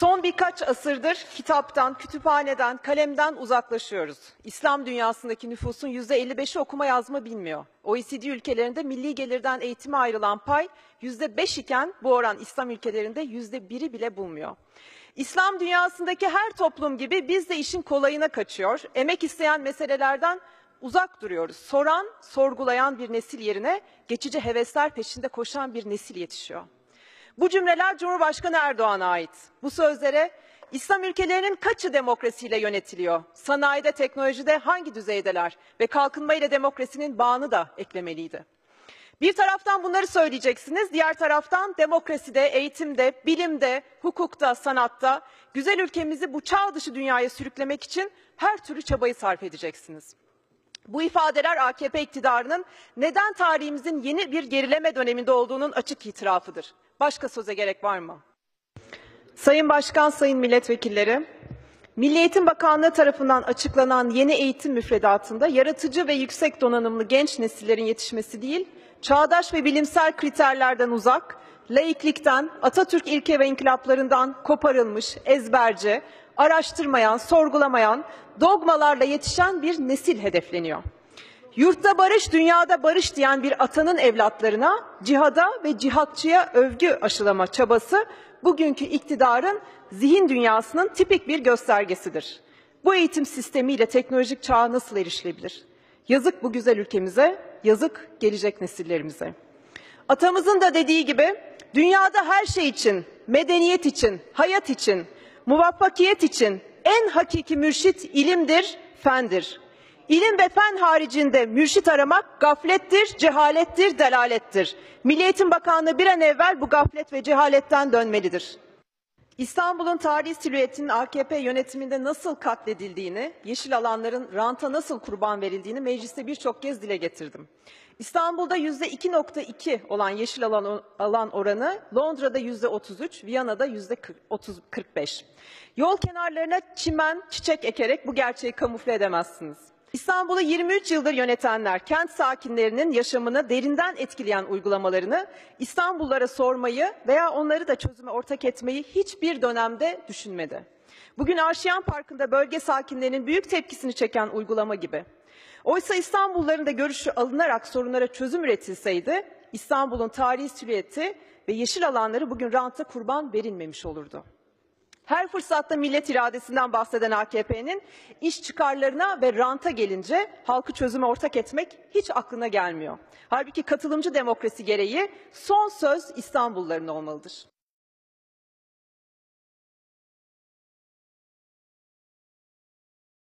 Son birkaç asırdır kitaptan, kütüphaneden, kalemden uzaklaşıyoruz. İslam dünyasındaki nüfusun %55'i okuma yazma bilmiyor. OECD ülkelerinde milli gelirden eğitime ayrılan pay %5 iken bu oran İslam ülkelerinde %1'i bile bulmuyor. İslam dünyasındaki her toplum gibi biz de işin kolayına kaçıyor. Emek isteyen meselelerden uzak duruyoruz. Soran, sorgulayan bir nesil yerine geçici hevesler peşinde koşan bir nesil yetişiyor. Bu cümleler Cumhurbaşkanı Erdoğan'a ait. Bu sözlere İslam ülkelerinin kaçı demokrasiyle yönetiliyor? Sanayide, teknolojide hangi düzeydeler? Ve kalkınma ile demokrasinin bağını da eklemeliydi. Bir taraftan bunları söyleyeceksiniz, diğer taraftan demokraside, eğitimde, bilimde, hukukta, sanatta güzel ülkemizi bu çağ dışı dünyaya sürüklemek için her türlü çabayı sarf edeceksiniz. Bu ifadeler AKP iktidarının neden tarihimizin yeni bir gerileme döneminde olduğunun açık itirafıdır. Başka söze gerek var mı? Sayın Başkan, Sayın Milletvekilleri, Milli Eğitim Bakanlığı tarafından açıklanan yeni eğitim müfredatında yaratıcı ve yüksek donanımlı genç nesillerin yetişmesi değil, çağdaş ve bilimsel kriterlerden uzak, laiklikten, Atatürk ilke ve inkılaplarından koparılmış, ezberci, araştırmayan, sorgulamayan, dogmalarla yetişen bir nesil hedefleniyor. Yurtta barış, dünyada barış diyen bir atanın evlatlarına cihada ve cihatçıya övgü aşılama çabası bugünkü iktidarın zihin dünyasının tipik bir göstergesidir. Bu eğitim sistemiyle teknolojik çağa nasıl erişilebilir? Yazık bu güzel ülkemize, yazık gelecek nesillerimize. Atamızın da dediği gibi dünyada her şey için, medeniyet için, hayat için, muvaffakiyet için en hakiki mürşit ilimdir, fendir. İlim ve fen haricinde mürşit aramak gaflettir, cehalettir, delalettir. Milli Eğitim Bakanlığı bir an evvel bu gaflet ve cehaletten dönmelidir. İstanbul'un tarihi silüetinin AKP yönetiminde nasıl katledildiğini, yeşil alanların ranta nasıl kurban verildiğini mecliste birçok kez dile getirdim. İstanbul'da yüzde 2.2 olan yeşil alan, alan oranı Londra'da yüzde 33, Viyana'da yüzde 45. Yol kenarlarına çimen, çiçek ekerek bu gerçeği kamufle edemezsiniz. İstanbul'u 23 yıldır yönetenler kent sakinlerinin yaşamını derinden etkileyen uygulamalarını İstanbullulara sormayı veya onları da çözüme ortak etmeyi hiçbir dönemde düşünmedi. Bugün Arşiyan Parkı'nda bölge sakinlerinin büyük tepkisini çeken uygulama gibi. Oysa İstanbulluların da görüşü alınarak sorunlara çözüm üretilseydi İstanbul'un tarihi silüeti ve yeşil alanları bugün ranta kurban verilmemiş olurdu. Her fırsatta millet iradesinden bahseden AKP'nin iş çıkarlarına ve ranta gelince halkı çözüme ortak etmek hiç aklına gelmiyor. Halbuki katılımcı demokrasi gereği son söz İstanbulluların olmalıdır.